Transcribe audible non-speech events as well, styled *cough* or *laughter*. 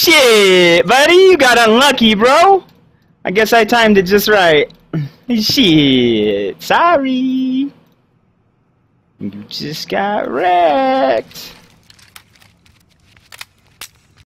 Shit, buddy, you got unlucky, bro. I guess I timed it just right. *laughs* Shit, sorry. You just got wrecked.